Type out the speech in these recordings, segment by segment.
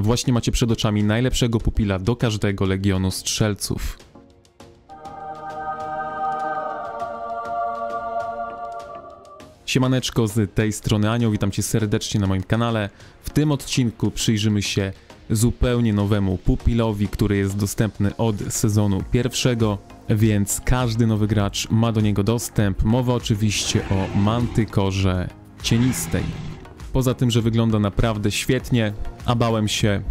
właśnie macie przed oczami najlepszego pupila do każdego legionu strzelców. Siemaneczko z tej strony Anioł, witam cię serdecznie na moim kanale. W tym odcinku przyjrzymy się zupełnie nowemu pupilowi, który jest dostępny od sezonu pierwszego, więc każdy nowy gracz ma do niego dostęp. Mowa oczywiście o mantykorze cienistej. Poza tym, że wygląda naprawdę świetnie, a bałem się,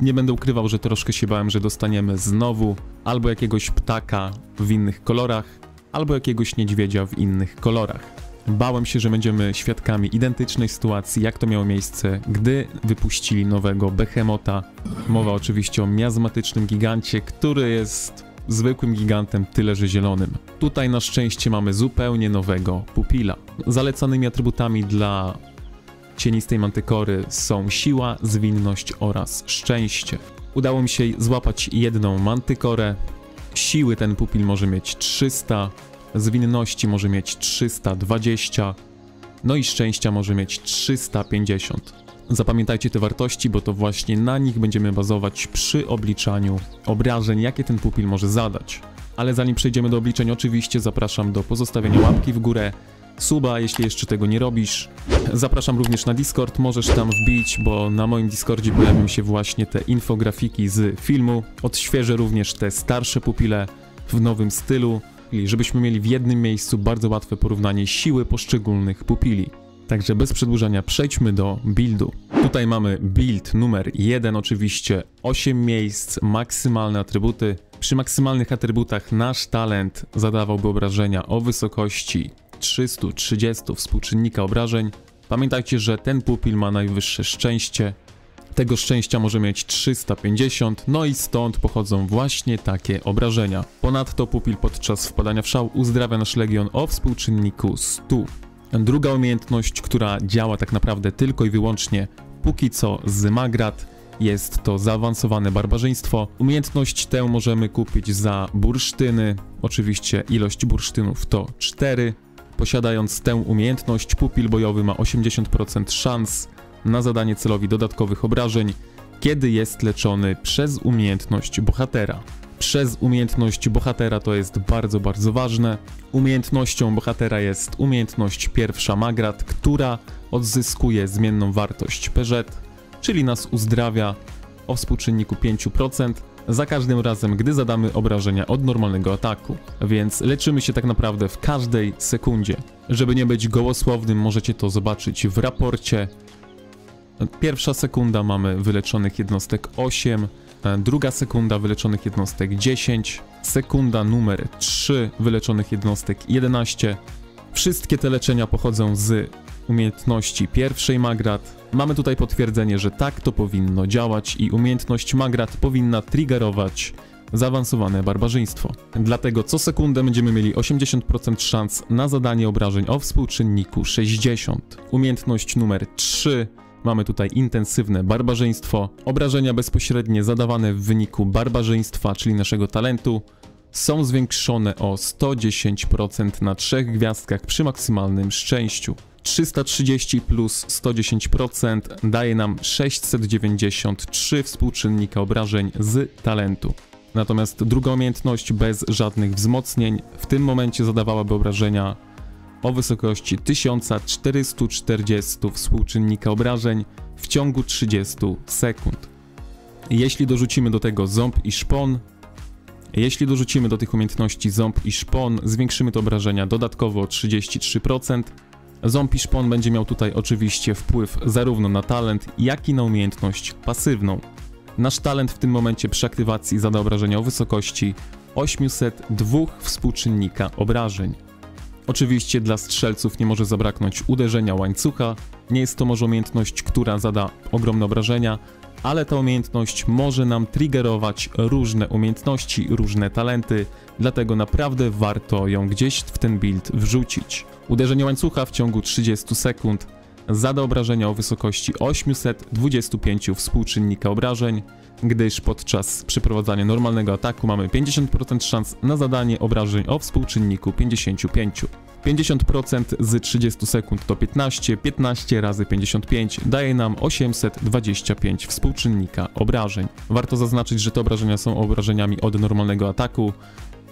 nie będę ukrywał, że troszkę się bałem, że dostaniemy znowu albo jakiegoś ptaka w innych kolorach, albo jakiegoś niedźwiedzia w innych kolorach. Bałem się, że będziemy świadkami identycznej sytuacji, jak to miało miejsce, gdy wypuścili nowego Behemota. Mowa oczywiście o miazmatycznym gigancie, który jest zwykłym gigantem, tyle że zielonym. Tutaj na szczęście mamy zupełnie nowego pupila. Zalecanymi atrybutami dla cienistej mantykory są siła, zwinność oraz szczęście. Udało mi się złapać jedną mantykorę. Siły ten pupil może mieć 300, zwinności może mieć 320, no i szczęścia może mieć 350. Zapamiętajcie te wartości, bo to właśnie na nich będziemy bazować przy obliczaniu obrażeń, jakie ten pupil może zadać. Ale zanim przejdziemy do obliczeń, oczywiście zapraszam do pozostawienia łapki w górę, suba, jeśli jeszcze tego nie robisz. Zapraszam również na Discord, możesz tam wbić, bo na moim Discordzie pojawią się właśnie te infografiki z filmu. Odświeżę również te starsze pupile w nowym stylu żebyśmy mieli w jednym miejscu bardzo łatwe porównanie siły poszczególnych pupili. Także bez przedłużania przejdźmy do buildu. Tutaj mamy build numer 1 oczywiście, 8 miejsc, maksymalne atrybuty. Przy maksymalnych atrybutach nasz talent zadawałby obrażenia o wysokości 330 współczynnika obrażeń. Pamiętajcie, że ten pupil ma najwyższe szczęście, tego szczęścia może mieć 350, no i stąd pochodzą właśnie takie obrażenia. Ponadto pupil podczas wpadania w szał uzdrawia nasz legion o współczynniku 100. Druga umiejętność, która działa tak naprawdę tylko i wyłącznie póki co z Magrat, jest to zaawansowane barbarzyństwo. Umiejętność tę możemy kupić za bursztyny, oczywiście ilość bursztynów to 4. Posiadając tę umiejętność, pupil bojowy ma 80% szans na zadanie celowi dodatkowych obrażeń, kiedy jest leczony przez umiejętność bohatera. Przez umiejętność bohatera to jest bardzo, bardzo ważne. Umiejętnością bohatera jest umiejętność pierwsza Magrat, która odzyskuje zmienną wartość PZ, czyli nas uzdrawia o współczynniku 5% za każdym razem, gdy zadamy obrażenia od normalnego ataku, więc leczymy się tak naprawdę w każdej sekundzie. Żeby nie być gołosłownym, możecie to zobaczyć w raporcie Pierwsza sekunda mamy wyleczonych jednostek 8, e, druga sekunda wyleczonych jednostek 10, sekunda numer 3 wyleczonych jednostek 11. Wszystkie te leczenia pochodzą z umiejętności pierwszej Magrat. Mamy tutaj potwierdzenie, że tak to powinno działać i umiejętność Magrat powinna triggerować zaawansowane barbarzyństwo. Dlatego co sekundę będziemy mieli 80% szans na zadanie obrażeń o współczynniku 60. Umiejętność numer 3 Mamy tutaj intensywne barbarzyństwo, obrażenia bezpośrednie zadawane w wyniku barbarzyństwa, czyli naszego talentu, są zwiększone o 110% na trzech gwiazdkach przy maksymalnym szczęściu. 330 plus 110% daje nam 693 współczynnika obrażeń z talentu. Natomiast druga umiejętność bez żadnych wzmocnień w tym momencie zadawałaby obrażenia o wysokości 1440 współczynnika obrażeń w ciągu 30 sekund. Jeśli dorzucimy do tego ząb i szpon, jeśli dorzucimy do tych umiejętności ząb i szpon, zwiększymy te obrażenia dodatkowo o 33%. Ząb i szpon będzie miał tutaj oczywiście wpływ zarówno na talent, jak i na umiejętność pasywną. Nasz talent w tym momencie przy aktywacji zada obrażenia o wysokości 802 współczynnika obrażeń. Oczywiście dla strzelców nie może zabraknąć uderzenia łańcucha, nie jest to może umiejętność, która zada ogromne obrażenia, ale ta umiejętność może nam triggerować różne umiejętności, różne talenty, dlatego naprawdę warto ją gdzieś w ten build wrzucić. Uderzenie łańcucha w ciągu 30 sekund zada obrażenia o wysokości 825 współczynnika obrażeń, gdyż podczas przeprowadzania normalnego ataku mamy 50% szans na zadanie obrażeń o współczynniku 55. 50% z 30 sekund to 15, 15 razy 55 daje nam 825 współczynnika obrażeń. Warto zaznaczyć, że te obrażenia są obrażeniami od normalnego ataku,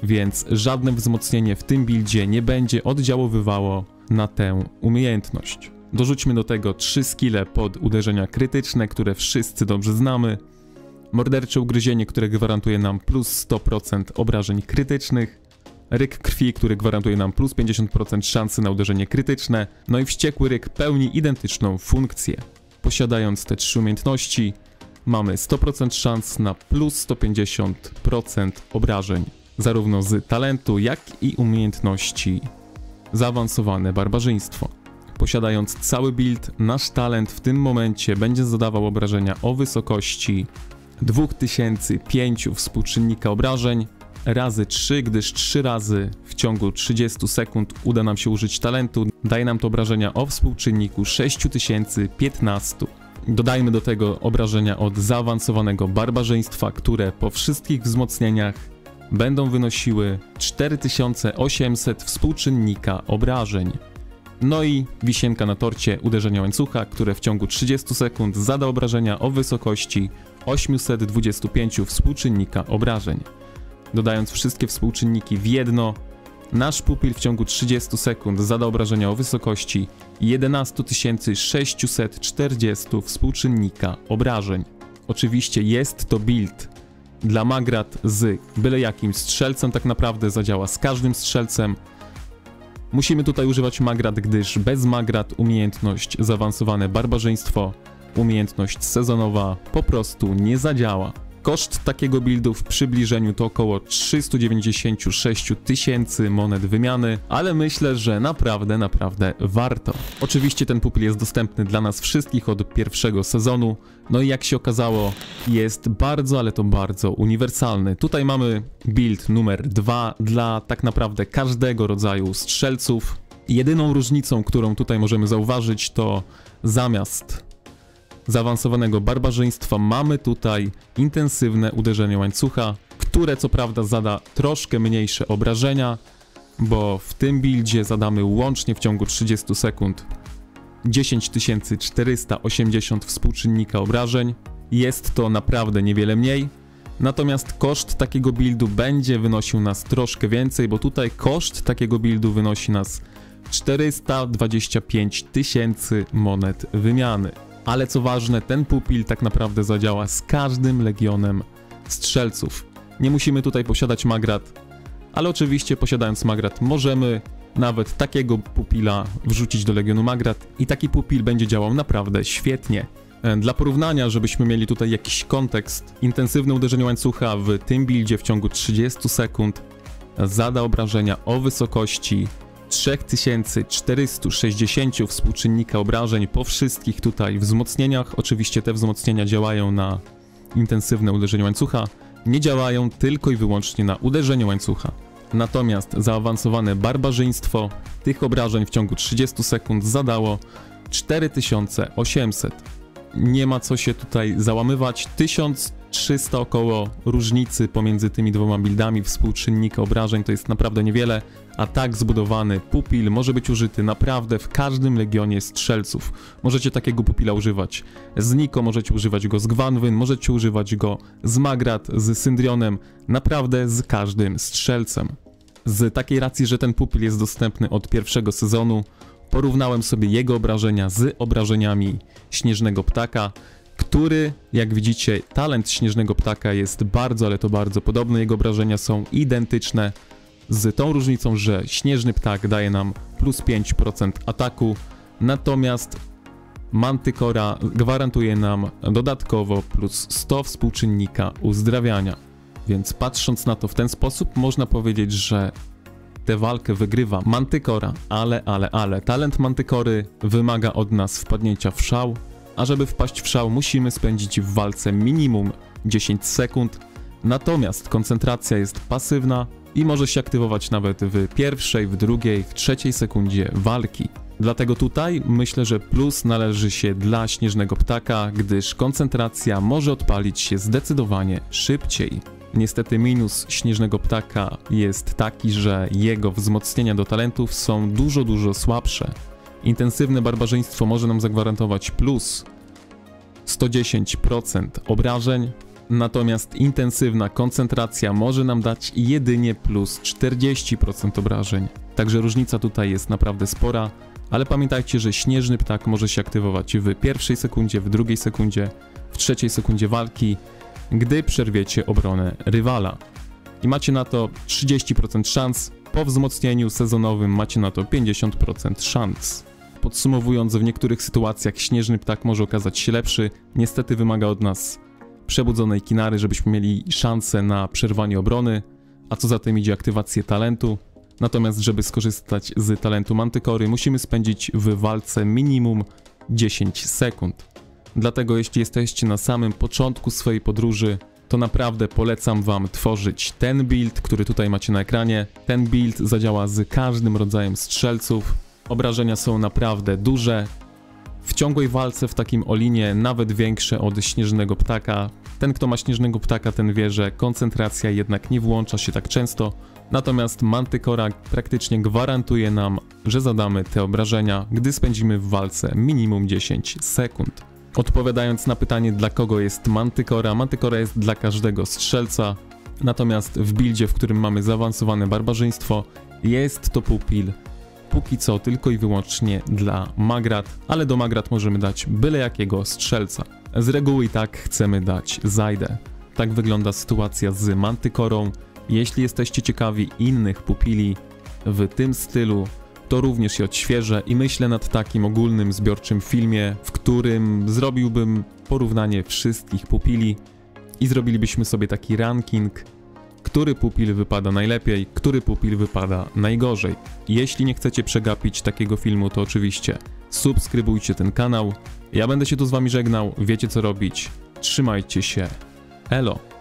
więc żadne wzmocnienie w tym buildzie nie będzie oddziaływało na tę umiejętność. Dorzućmy do tego 3 skille pod uderzenia krytyczne, które wszyscy dobrze znamy. Mordercze ugryzienie, które gwarantuje nam plus 100% obrażeń krytycznych. Ryk krwi, który gwarantuje nam plus 50% szansy na uderzenie krytyczne. No i wściekły ryk pełni identyczną funkcję. Posiadając te trzy umiejętności, mamy 100% szans na plus 150% obrażeń, zarówno z talentu, jak i umiejętności zaawansowane barbarzyństwo. Posiadając cały build, nasz talent w tym momencie będzie zadawał obrażenia o wysokości 2005 współczynnika obrażeń razy 3, gdyż 3 razy w ciągu 30 sekund uda nam się użyć talentu, daje nam to obrażenia o współczynniku 6015. Dodajmy do tego obrażenia od zaawansowanego barbarzyństwa, które po wszystkich wzmocnieniach będą wynosiły 4800 współczynnika obrażeń. No i wisienka na torcie uderzenia łańcucha, które w ciągu 30 sekund zada obrażenia o wysokości 825 współczynnika obrażeń. Dodając wszystkie współczynniki w jedno, nasz pupil w ciągu 30 sekund zada obrażenia o wysokości 11 640 współczynnika obrażeń. Oczywiście jest to build dla Magrat z byle jakim strzelcem, tak naprawdę zadziała z każdym strzelcem. Musimy tutaj używać Magrat, gdyż bez Magrat umiejętność zaawansowane barbarzyństwo, umiejętność sezonowa po prostu nie zadziała. Koszt takiego buildu w przybliżeniu to około 396 tysięcy monet wymiany, ale myślę, że naprawdę, naprawdę warto. Oczywiście ten pupil jest dostępny dla nas wszystkich od pierwszego sezonu, no i jak się okazało, jest bardzo, ale to bardzo uniwersalny. Tutaj mamy build numer 2 dla tak naprawdę każdego rodzaju strzelców. Jedyną różnicą, którą tutaj możemy zauważyć, to zamiast zaawansowanego barbarzyństwa mamy tutaj intensywne uderzenie łańcucha, które co prawda zada troszkę mniejsze obrażenia, bo w tym buildzie zadamy łącznie w ciągu 30 sekund 10480 współczynnika obrażeń. Jest to naprawdę niewiele mniej. Natomiast koszt takiego buildu będzie wynosił nas troszkę więcej, bo tutaj koszt takiego buildu wynosi nas 425 tysięcy monet wymiany. Ale co ważne, ten pupil tak naprawdę zadziała z każdym legionem strzelców. Nie musimy tutaj posiadać magrat, ale oczywiście posiadając magrat możemy nawet takiego pupila wrzucić do legionu magrat i taki pupil będzie działał naprawdę świetnie. E, dla porównania, żebyśmy mieli tutaj jakiś kontekst, intensywne uderzenie łańcucha w tym buildzie w ciągu 30 sekund zada obrażenia o wysokości 3460 współczynnika obrażeń po wszystkich tutaj wzmocnieniach. Oczywiście te wzmocnienia działają na intensywne uderzenie łańcucha, nie działają tylko i wyłącznie na uderzenie łańcucha. Natomiast zaawansowane barbarzyństwo tych obrażeń w ciągu 30 sekund zadało 4800. Nie ma co się tutaj załamywać. 1300 około różnicy pomiędzy tymi dwoma buildami współczynnika obrażeń to jest naprawdę niewiele a tak zbudowany pupil może być użyty naprawdę w każdym legionie strzelców. Możecie takiego pupila używać z Niko, możecie używać go z Gwanwyn, możecie używać go z Magrat, z Syndrionem, naprawdę z każdym strzelcem. Z takiej racji, że ten pupil jest dostępny od pierwszego sezonu, porównałem sobie jego obrażenia z obrażeniami Śnieżnego Ptaka, który, jak widzicie, talent Śnieżnego Ptaka jest bardzo, ale to bardzo podobny, jego obrażenia są identyczne, z tą różnicą, że śnieżny ptak daje nam plus 5% ataku, natomiast Mantykora gwarantuje nam dodatkowo plus 100 współczynnika uzdrawiania. Więc patrząc na to w ten sposób, można powiedzieć, że tę walkę wygrywa Mantykora, ale, ale, ale talent Mantykory wymaga od nas wpadnięcia w szał, a żeby wpaść w szał musimy spędzić w walce minimum 10 sekund, natomiast koncentracja jest pasywna, i może się aktywować nawet w pierwszej, w drugiej, w trzeciej sekundzie walki. Dlatego tutaj myślę, że plus należy się dla śnieżnego ptaka, gdyż koncentracja może odpalić się zdecydowanie szybciej. Niestety minus śnieżnego ptaka jest taki, że jego wzmocnienia do talentów są dużo, dużo słabsze. Intensywne barbarzyństwo może nam zagwarantować plus 110% obrażeń, natomiast intensywna koncentracja może nam dać jedynie plus 40% obrażeń. Także różnica tutaj jest naprawdę spora, ale pamiętajcie, że śnieżny ptak może się aktywować w pierwszej sekundzie, w drugiej sekundzie, w trzeciej sekundzie walki, gdy przerwiecie obronę rywala. I macie na to 30% szans, po wzmocnieniu sezonowym macie na to 50% szans. Podsumowując, w niektórych sytuacjach śnieżny ptak może okazać się lepszy, niestety wymaga od nas przebudzonej kinary, żebyśmy mieli szansę na przerwanie obrony, a co za tym idzie aktywację talentu. Natomiast, żeby skorzystać z talentu Mantykory, musimy spędzić w walce minimum 10 sekund. Dlatego jeśli jesteście na samym początku swojej podróży, to naprawdę polecam Wam tworzyć ten build, który tutaj macie na ekranie. Ten build zadziała z każdym rodzajem strzelców. Obrażenia są naprawdę duże. W ciągłej walce w takim olinie nawet większe od śnieżnego ptaka. Ten, kto ma śnieżnego ptaka, ten wie, że koncentracja jednak nie włącza się tak często. Natomiast Mantykora praktycznie gwarantuje nam, że zadamy te obrażenia, gdy spędzimy w walce minimum 10 sekund. Odpowiadając na pytanie, dla kogo jest Mantykora, Mantykora jest dla każdego strzelca, natomiast w buildzie, w którym mamy zaawansowane barbarzyństwo, jest to pupil póki co tylko i wyłącznie dla Magrat, ale do Magrat możemy dać byle jakiego strzelca. Z reguły i tak chcemy dać Zajdę. Tak wygląda sytuacja z Mantykorą. Jeśli jesteście ciekawi innych pupili w tym stylu, to również się odświeżę i myślę nad takim ogólnym zbiorczym filmie, w którym zrobiłbym porównanie wszystkich pupili i zrobilibyśmy sobie taki ranking, który pupil wypada najlepiej, który pupil wypada najgorzej. Jeśli nie chcecie przegapić takiego filmu, to oczywiście subskrybujcie ten kanał. Ja będę się tu z wami żegnał, wiecie co robić. Trzymajcie się. Elo.